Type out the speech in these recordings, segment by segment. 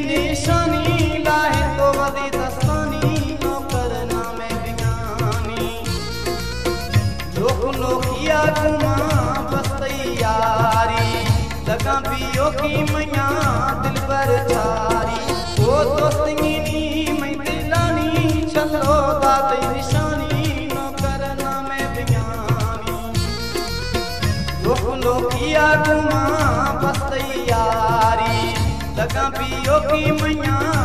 निशानी लाहे तो वदी दस्तानी, नौकर नामे बियानी लोक लोकिया घुमा बस तैयारी, लगा पियो की मैया दिल पर चारी ओ दोस्ती नी मैं दिलानी चलो दात निशानी घुमा बस तैयारी। लगा पियो की मैया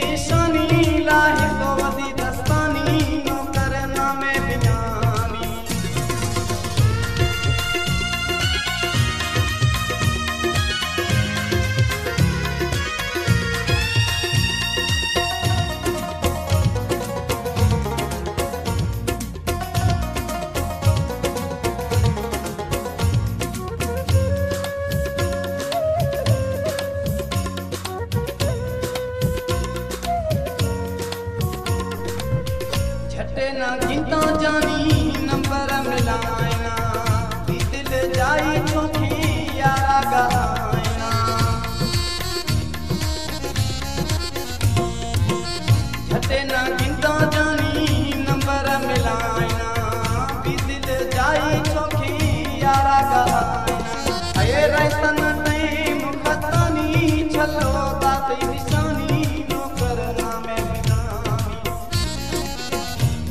Krishna ਤੇ ਨਾ ਕਿੰਤਾ ਜਾਣੀ ਨੰਬਰ ਮਿਲਾਇਨਾ। ਵੀ ਦਿਲ ਜਾਈ ਚੋਖੀ ਯਾਰਾ ਗਾਇਨਾ। ਤੇ ਨਾ ਕਿੰਤਾ ਜਾਣੀ ਨੰਬਰ ਮਿਲਾਇਨਾ। ਵੀ ਦਿਲ ਜਾਈ ਚੋਖੀ ਯਾਰਾ ਗਾਇਨਾ।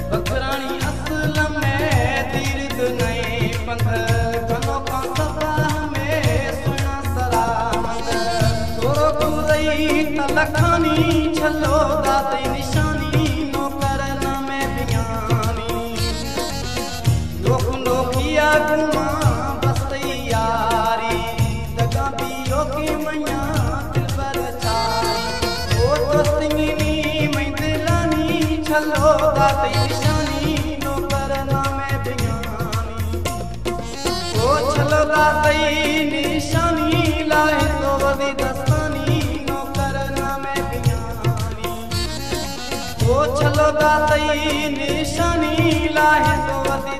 सभुल में दीर्द नई पंगल कनो कम सलामी छल निशानी लाहे तो वदी